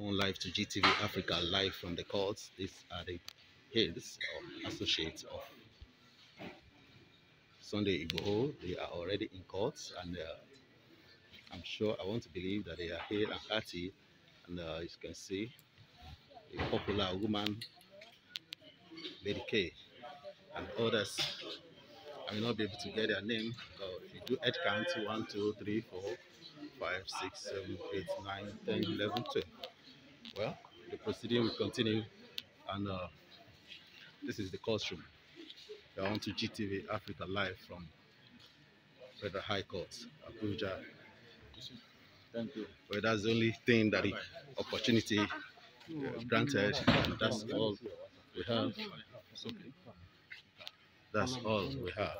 on live to GTV Africa, live from the courts. These are the heads or associates of Sunday Igboho. They are already in courts, and uh, I'm sure I want to believe that they are here and hearty. And uh, you can see, a popular woman, Lady K, and others. I will not be able to get their name. So if you do head count, 1, 2, 3, 4, 5, 6, 7, 8, 9, 10, 11, 12. Well, the proceeding will continue, and uh, this is the courtroom. We are on to GTV Africa Live from Federal High Court, Abuja. Thank you. Well, that's the only thing that the opportunity uh, granted. That's all we have. That's all we have.